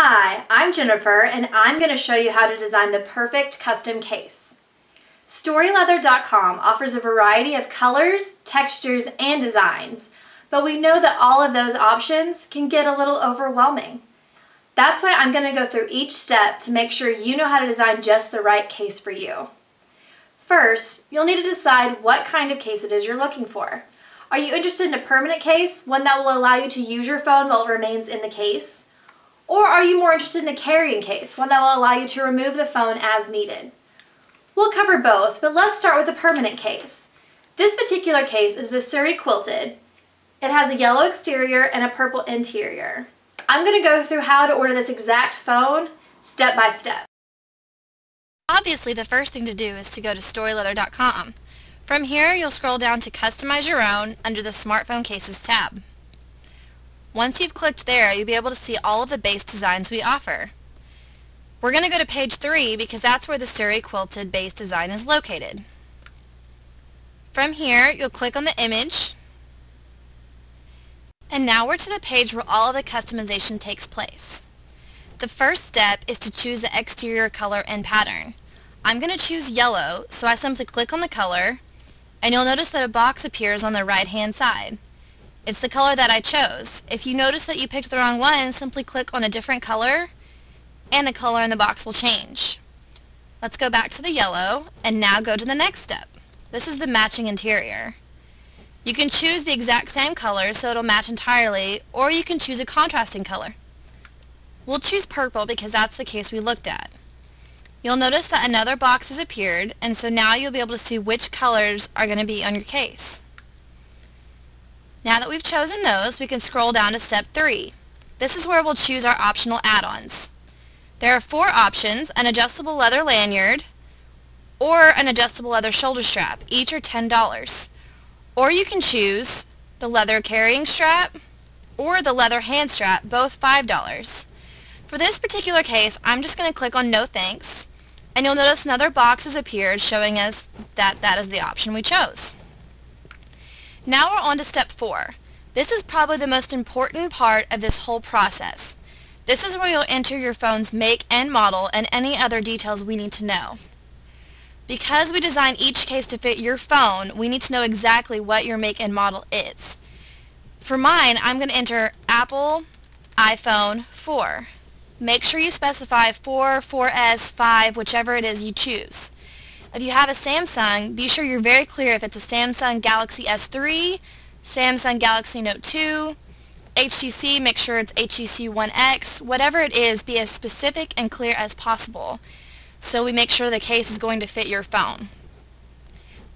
Hi, I'm Jennifer and I'm going to show you how to design the perfect custom case. StoryLeather.com offers a variety of colors, textures, and designs, but we know that all of those options can get a little overwhelming. That's why I'm going to go through each step to make sure you know how to design just the right case for you. First, you'll need to decide what kind of case it is you're looking for. Are you interested in a permanent case, one that will allow you to use your phone while it remains in the case? Or are you more interested in a carrying case, one that will allow you to remove the phone as needed? We'll cover both, but let's start with the permanent case. This particular case is the Surrey Quilted. It has a yellow exterior and a purple interior. I'm going to go through how to order this exact phone step by step. Obviously, the first thing to do is to go to StoryLeather.com. From here, you'll scroll down to Customize Your Own under the Smartphone Cases tab. Once you've clicked there, you'll be able to see all of the base designs we offer. We're going to go to page 3 because that's where the Surrey Quilted base design is located. From here, you'll click on the image, and now we're to the page where all of the customization takes place. The first step is to choose the exterior color and pattern. I'm going to choose yellow, so I simply click on the color, and you'll notice that a box appears on the right hand side. It's the color that I chose. If you notice that you picked the wrong one, simply click on a different color and the color in the box will change. Let's go back to the yellow and now go to the next step. This is the matching interior. You can choose the exact same color so it'll match entirely or you can choose a contrasting color. We'll choose purple because that's the case we looked at. You'll notice that another box has appeared and so now you'll be able to see which colors are going to be on your case. Now that we've chosen those, we can scroll down to step 3. This is where we'll choose our optional add-ons. There are four options, an adjustable leather lanyard, or an adjustable leather shoulder strap. Each are $10. Or you can choose the leather carrying strap or the leather hand strap, both $5. For this particular case, I'm just going to click on No Thanks, and you'll notice another box has appeared showing us that that is the option we chose. Now we're on to step four. This is probably the most important part of this whole process. This is where you'll enter your phone's make and model and any other details we need to know. Because we design each case to fit your phone, we need to know exactly what your make and model is. For mine, I'm going to enter Apple iPhone 4. Make sure you specify 4, 4S, 5, whichever it is you choose. If you have a Samsung, be sure you're very clear if it's a Samsung Galaxy S3, Samsung Galaxy Note 2, HTC, make sure it's HTC One X, whatever it is, be as specific and clear as possible so we make sure the case is going to fit your phone.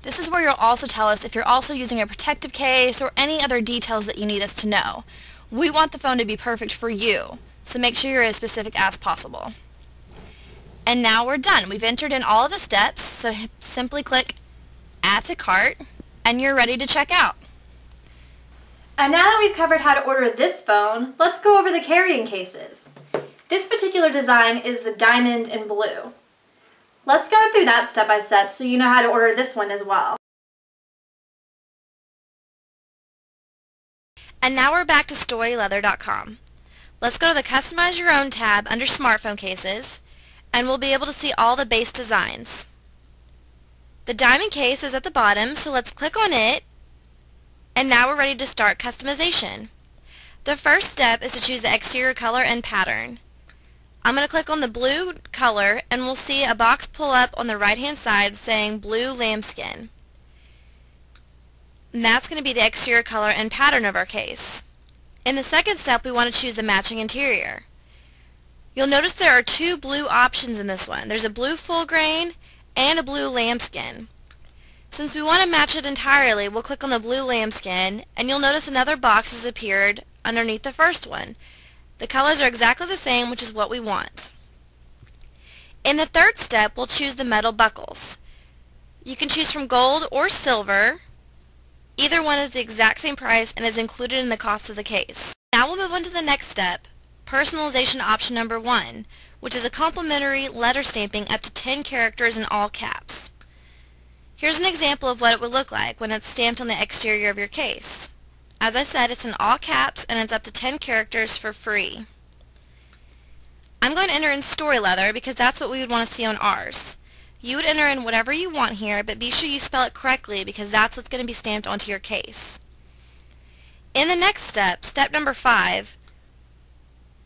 This is where you'll also tell us if you're also using a protective case or any other details that you need us to know. We want the phone to be perfect for you, so make sure you're as specific as possible. And now we're done. We've entered in all of the steps, so simply click Add to Cart, and you're ready to check out. And now that we've covered how to order this phone, let's go over the carrying cases. This particular design is the diamond in blue. Let's go through that step by step so you know how to order this one as well. And now we're back to StoryLeather.com. Let's go to the Customize Your Own tab under Smartphone Cases, and we'll be able to see all the base designs. The diamond case is at the bottom, so let's click on it, and now we're ready to start customization. The first step is to choose the exterior color and pattern. I'm going to click on the blue color and we'll see a box pull up on the right hand side saying blue lambskin. And that's going to be the exterior color and pattern of our case. In the second step we want to choose the matching interior. You'll notice there are two blue options in this one. There's a blue full grain and a blue lambskin. Since we want to match it entirely, we'll click on the blue lambskin and you'll notice another box has appeared underneath the first one. The colors are exactly the same, which is what we want. In the third step, we'll choose the metal buckles. You can choose from gold or silver. Either one is the exact same price and is included in the cost of the case. Now we'll move on to the next step, personalization option number one, which is a complimentary letter stamping up to 10 characters in all caps. Here's an example of what it would look like when it's stamped on the exterior of your case. As I said, it's in all caps and it's up to 10 characters for free. I'm going to enter in story leather because that's what we would want to see on ours. You would enter in whatever you want here, but be sure you spell it correctly because that's what's going to be stamped onto your case. In the next step, step number five,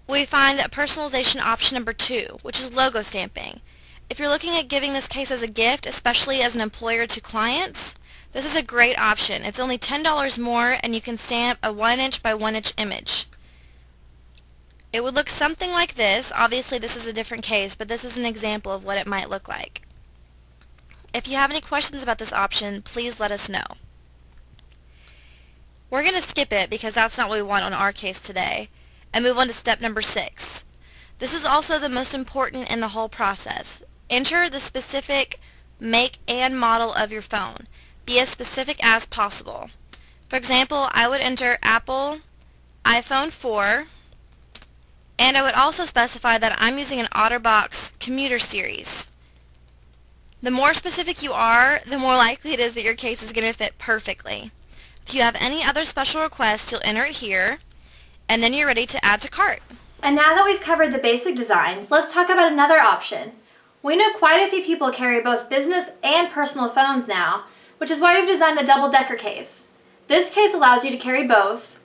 we find that personalization option number two, which is logo stamping. If you're looking at giving this case as a gift, especially as an employer to clients, this is a great option. It's only $10 more and you can stamp a 1 inch by 1 inch image. It would look something like this. Obviously this is a different case, but this is an example of what it might look like. If you have any questions about this option, please let us know. We're going to skip it because that's not what we want on our case today and move on to step number six. This is also the most important in the whole process. Enter the specific make and model of your phone. Be as specific as possible. For example, I would enter Apple iPhone 4 and I would also specify that I'm using an OtterBox commuter series. The more specific you are, the more likely it is that your case is going to fit perfectly. If you have any other special requests, you'll enter it here, and then you're ready to add to cart. And now that we've covered the basic designs, let's talk about another option. We know quite a few people carry both business and personal phones now, which is why we've designed the double-decker case. This case allows you to carry both,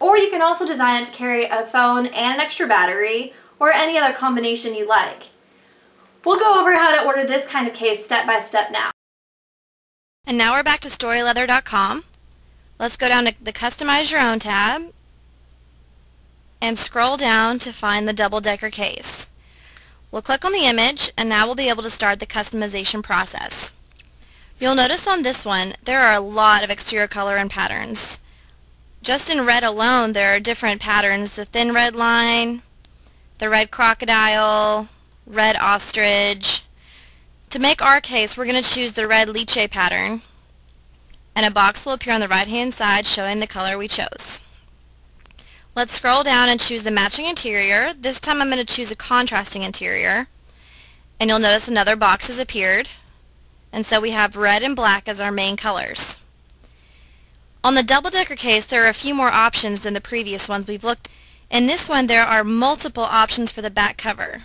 or you can also design it to carry a phone and an extra battery, or any other combination you like. We'll go over how to order this kind of case step by step now. And now we're back to StoryLeather.com. Let's go down to the Customize Your Own tab and scroll down to find the double-decker case. We'll click on the image and now we'll be able to start the customization process. You'll notice on this one there are a lot of exterior color and patterns. Just in red alone there are different patterns, the thin red line, the red crocodile, red ostrich. To make our case we're going to choose the red lychee pattern and a box will appear on the right hand side showing the color we chose. Let's scroll down and choose the matching interior. This time I'm going to choose a contrasting interior. And you'll notice another box has appeared. And so we have red and black as our main colors. On the double-decker case, there are a few more options than the previous ones we've looked at. In this one, there are multiple options for the back cover.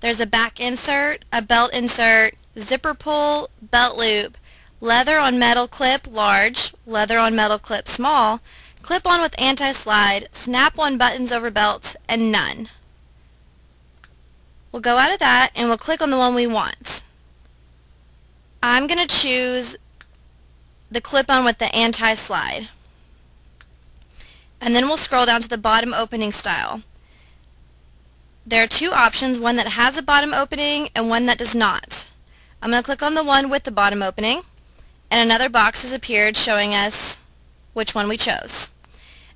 There's a back insert, a belt insert, zipper pull, belt loop, leather on metal clip large, leather on metal clip small, clip-on with anti-slide, snap-on buttons over belts, and none. We'll go out of that and we'll click on the one we want. I'm going to choose the clip-on with the anti-slide. And then we'll scroll down to the bottom opening style. There are two options, one that has a bottom opening and one that does not. I'm going to click on the one with the bottom opening and another box has appeared showing us which one we chose.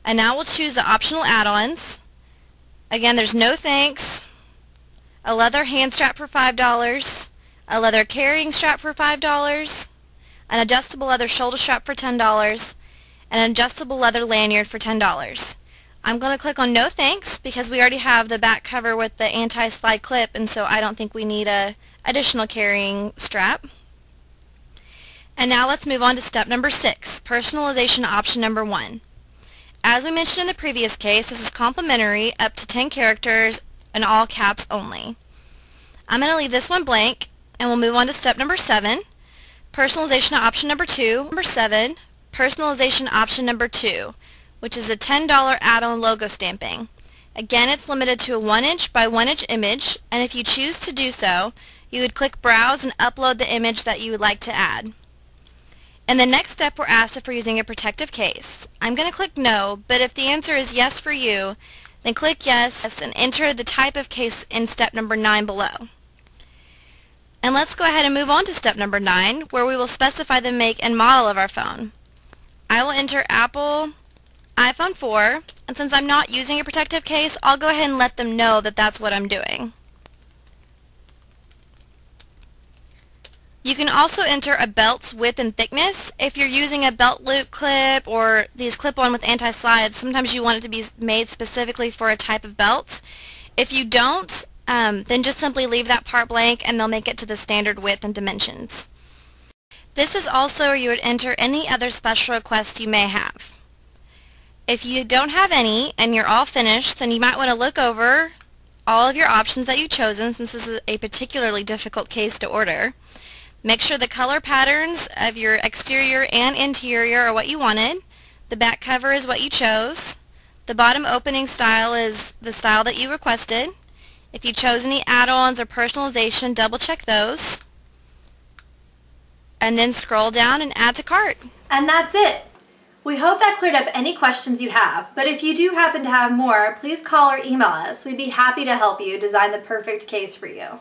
And now we'll choose the optional add-ons. Again, there's no thanks, a leather hand strap for $5, a leather carrying strap for $5, an adjustable leather shoulder strap for $10, and an adjustable leather lanyard for $10. I'm going to click on no thanks because we already have the back cover with the anti-slide clip and so I don't think we need a additional carrying strap. And now let's move on to step number six, personalization option number one. As we mentioned in the previous case, this is complimentary, up to 10 characters, and all caps only. I'm going to leave this one blank, and we'll move on to step number seven, personalization option number two. Number seven, personalization option number two, which is a $10 add-on logo stamping. Again, it's limited to a 1 inch by 1 inch image, and if you choose to do so, you would click Browse and upload the image that you would like to add. In the next step, we're asked if we're using a protective case. I'm going to click No, but if the answer is yes for you, then click Yes and enter the type of case in step number 9 below. And let's go ahead and move on to step number 9, where we will specify the make and model of our phone. I will enter Apple iPhone 4, and since I'm not using a protective case, I'll go ahead and let them know that that's what I'm doing. You can also enter a belt's width and thickness. If you're using a belt loop clip or these clip-on with anti-slides, sometimes you want it to be made specifically for a type of belt. If you don't, um, then just simply leave that part blank and they'll make it to the standard width and dimensions. This is also where you would enter any other special requests you may have. If you don't have any and you're all finished, then you might want to look over all of your options that you've chosen since this is a particularly difficult case to order. Make sure the color patterns of your exterior and interior are what you wanted. The back cover is what you chose. The bottom opening style is the style that you requested. If you chose any add-ons or personalization, double check those. And then scroll down and add to cart. And that's it. We hope that cleared up any questions you have, but if you do happen to have more, please call or email us. We'd be happy to help you design the perfect case for you.